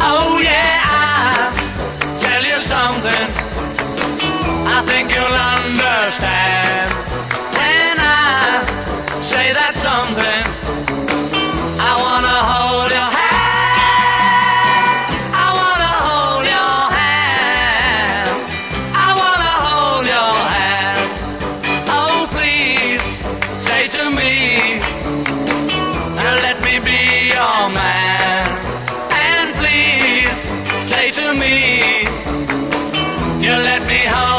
Oh yeah, I tell you something. I think you'll understand I say that something. I wanna hold your hand. I wanna hold your hand. I wanna hold your hand. Oh please, say to me, let me be your man. Me, you let me hold.